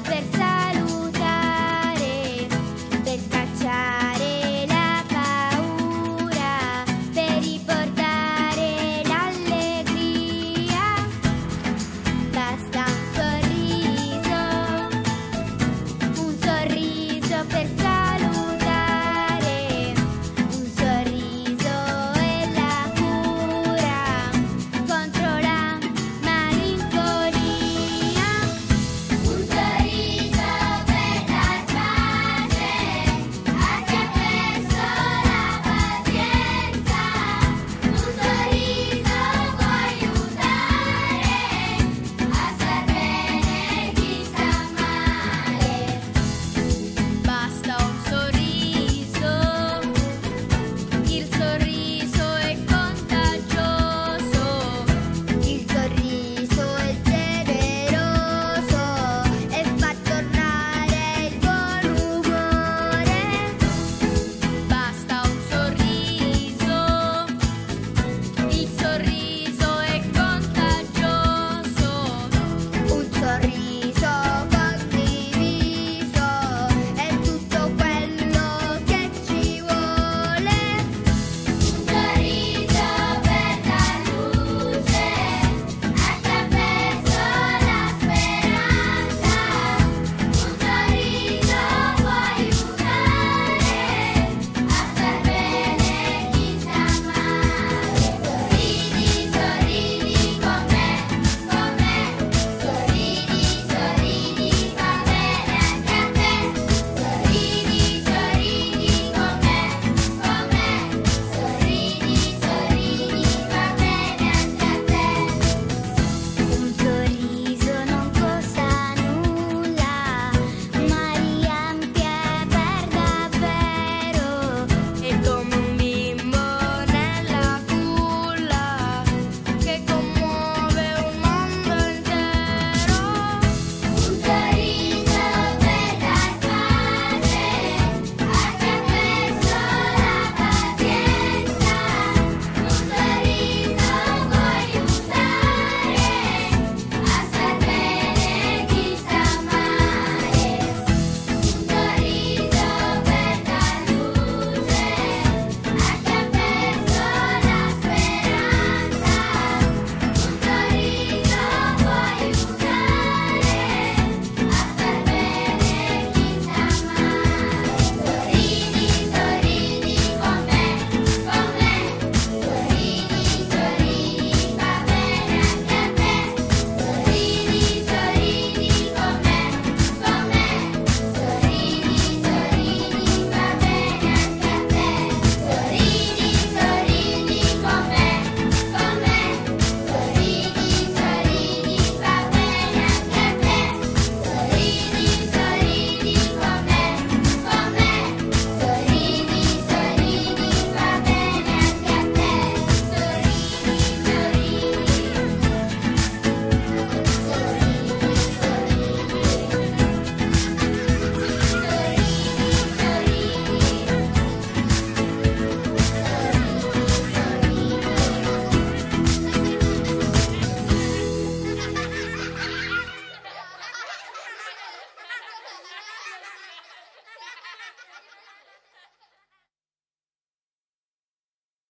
Roberto.